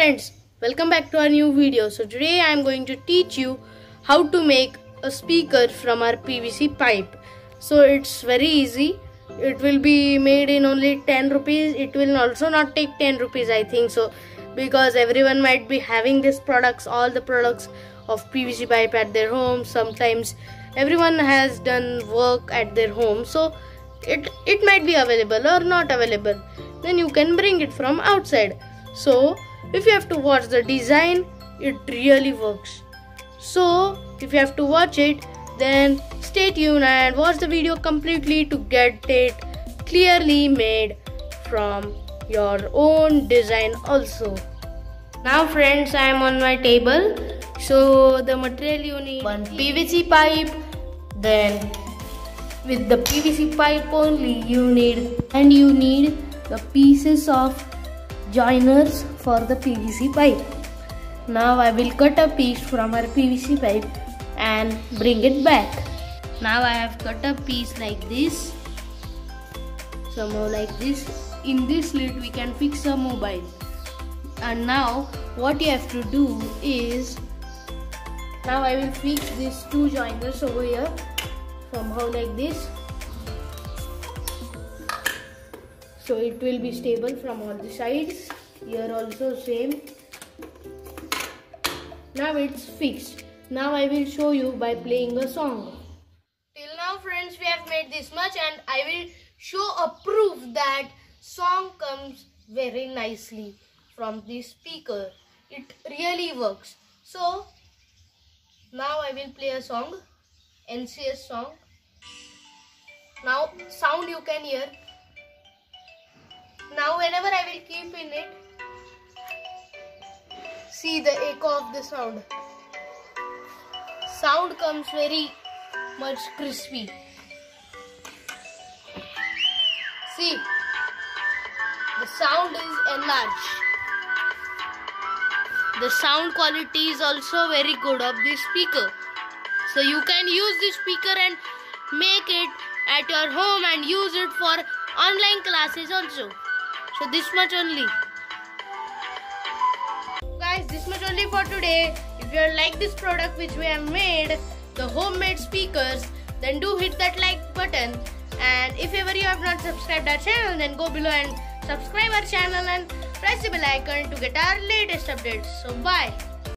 Friends, welcome back to our new video. So today I am going to teach you how to make a speaker from our PVC pipe. So it's very easy. It will be made in only 10 rupees. It will also not take 10 rupees I think so because everyone might be having these products, all the products of PVC pipe at their home. Sometimes everyone has done work at their home. So it, it might be available or not available. Then you can bring it from outside. So if you have to watch the design it really works. So if you have to watch it then stay tuned and watch the video completely to get it clearly made from your own design also. Now friends i am on my table. So the material you need one pvc pipe then with the pvc pipe only you need and you need the pieces of joiners for the PVC pipe. Now I will cut a piece from our PVC pipe and bring it back. Now I have cut a piece like this. Somehow like this. In this slit we can fix a mobile. And now what you have to do is now I will fix these two joiners over here somehow like this so it will be stable from all the sides. Here also same. Now it's fixed. Now i will show you by playing a song. Till now friends we have made this much and i will show a proof that song comes very nicely from the speaker. It really works. So now i will play a song ncs song. Now sound you can hear now whenever I will keep in it, see the echo of the sound. Sound comes very much crispy. See, the sound is enlarged. The sound quality is also very good of this speaker. So you can use this speaker and make it at your home and use it for online classes also. So this much only. Guys, this much only for today. If you like this product which we have made, the homemade speakers, then do hit that like button. And if ever you have not subscribed our channel, then go below and subscribe our channel and press the bell icon to get our latest updates. So bye.